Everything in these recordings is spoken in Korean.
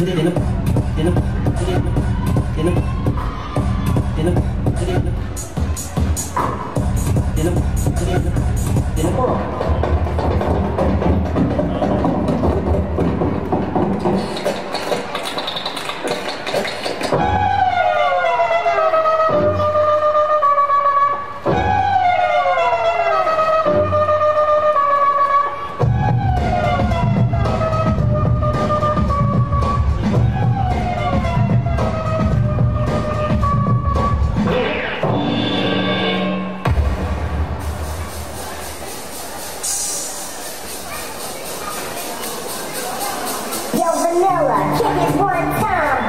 Yo, Vanilla, kick it one time,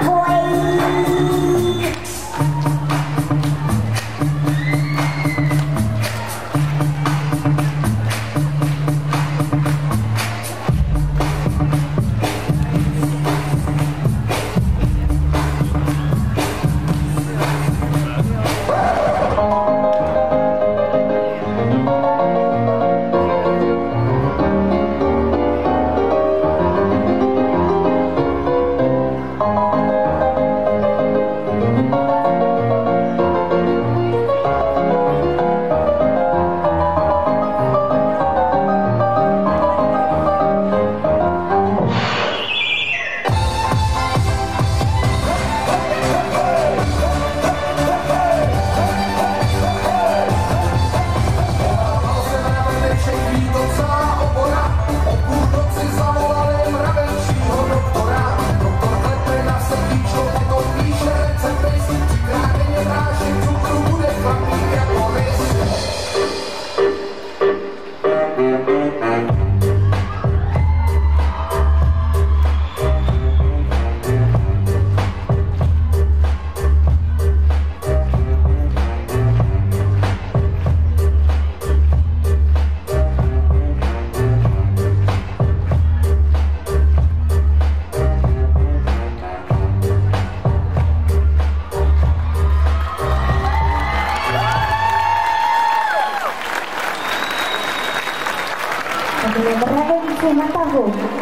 Renata é Vô.